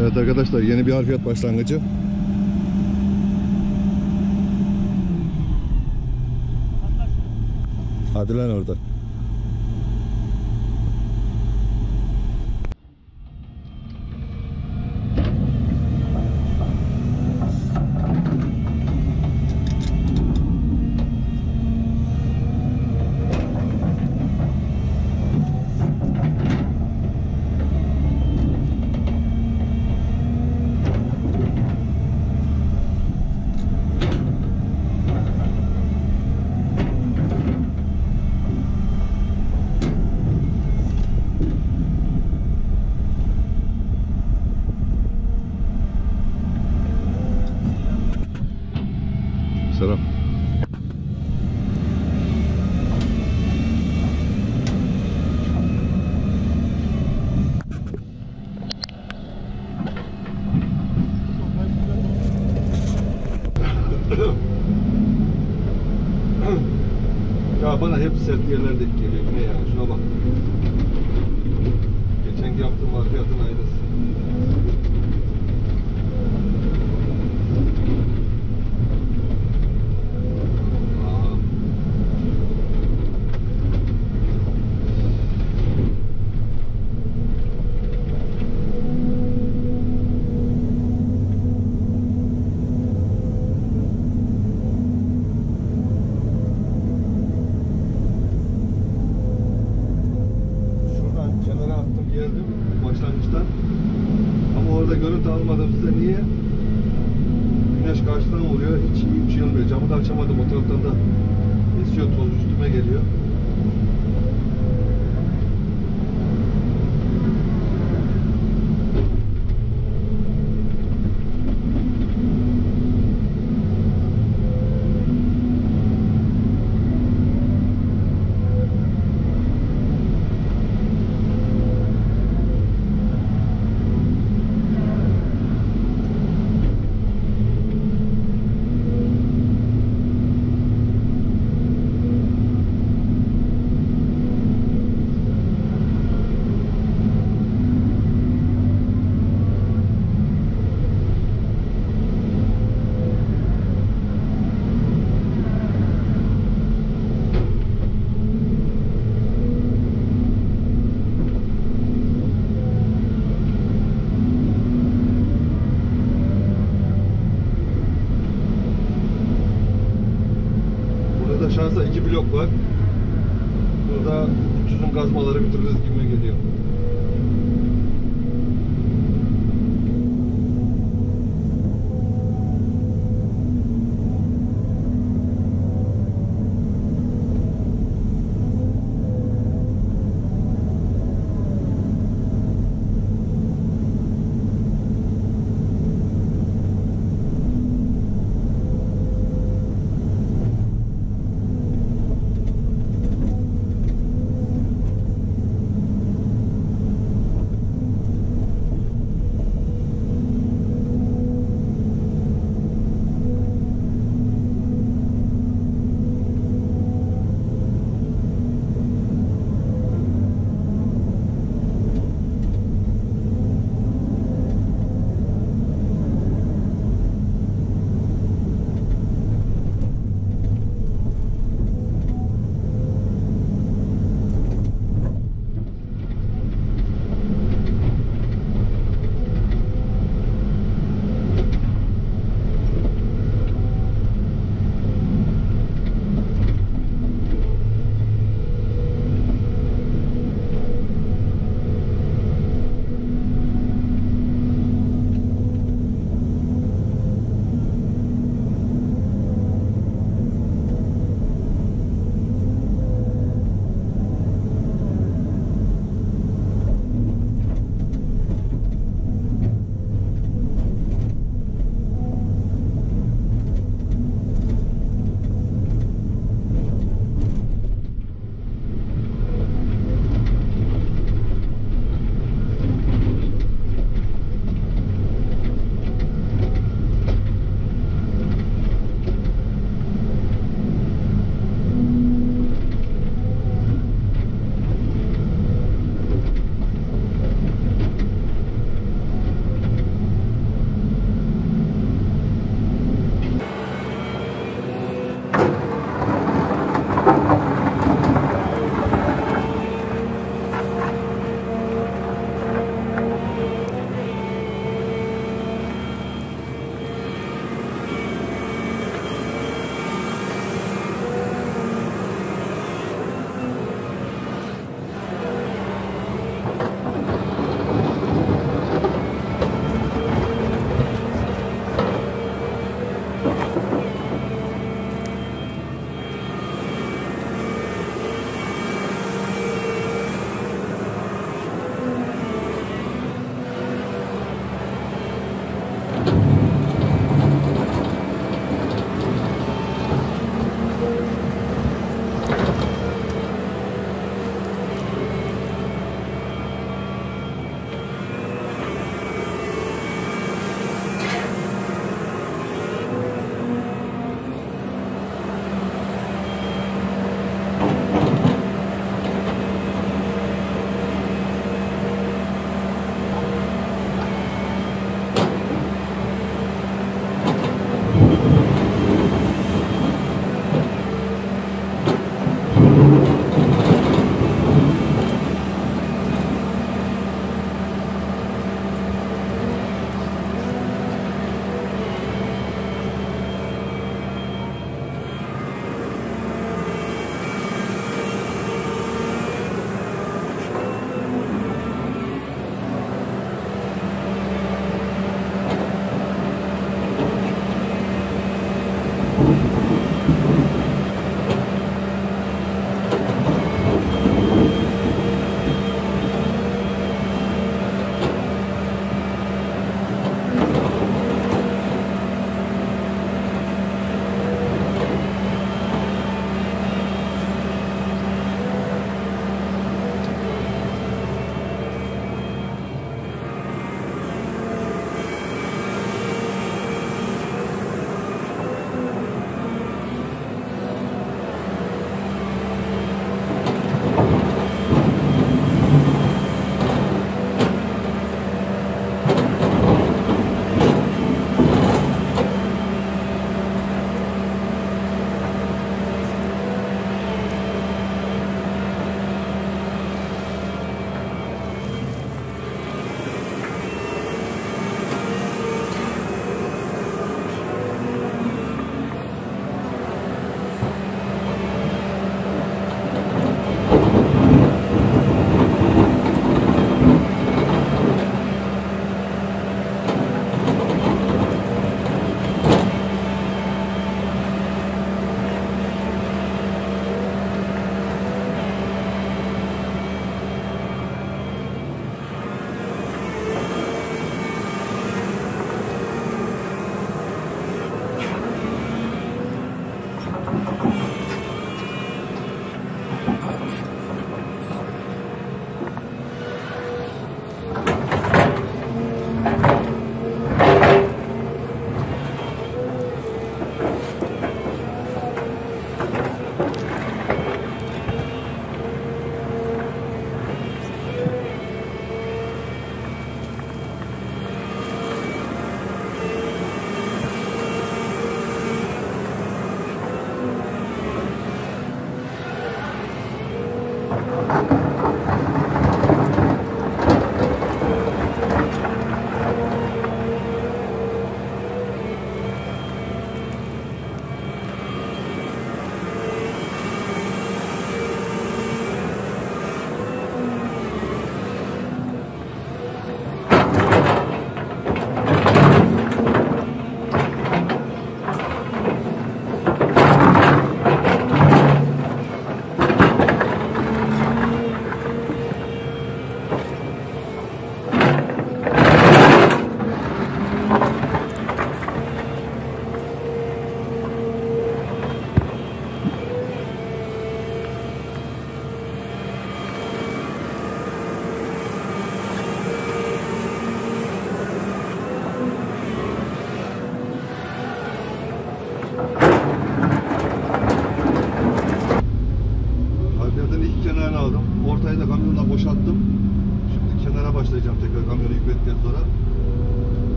Evet arkadaşlar yeni bir harfiyat başlangıcı. Hadi lan orada. Selam. Ya bana hep sert yerler denk geliyor. Ne ya? Şuna bak. Geliyor. Burada da şansa iki blok var. Burada 300'ün kazmaları bitiririz gibi geliyor.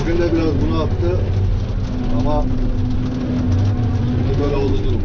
Bugün de biraz bunu attı ama şimdi böyle oldu durum.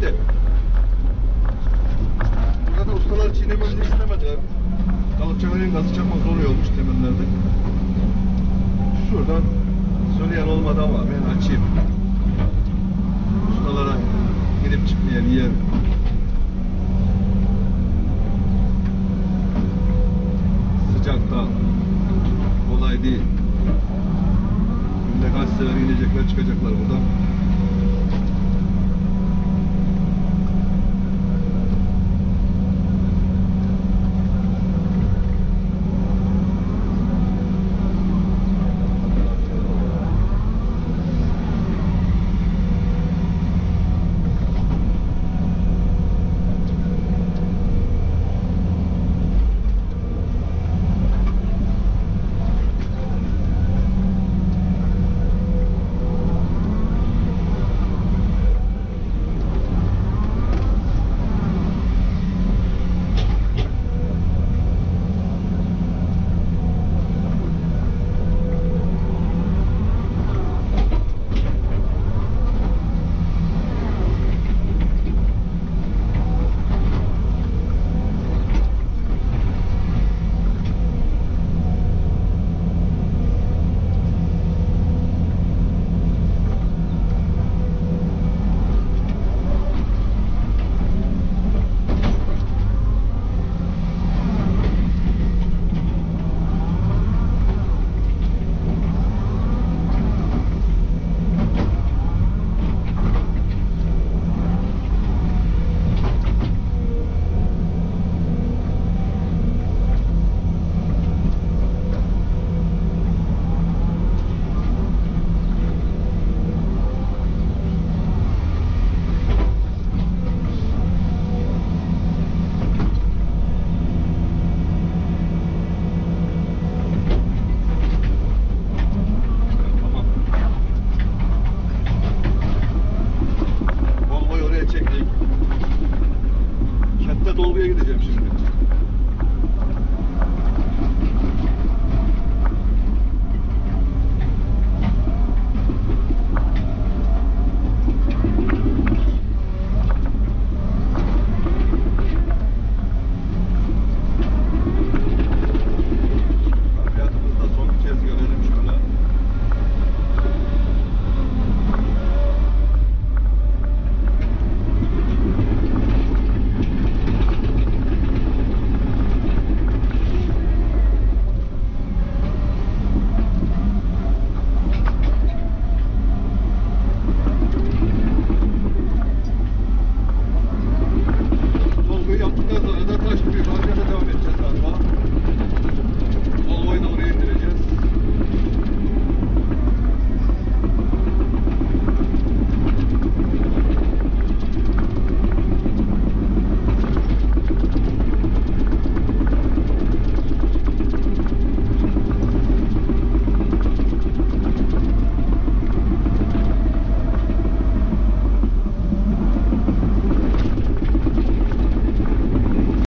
Bitti. Burada da ustalar çiğnememizi istemediler. Kalıpçaların gazı çakmak zor oluyormuş temellerde. Şuradan söyleyen olmadı ama ben açayım. Ustalara gidip çıkmayan yer.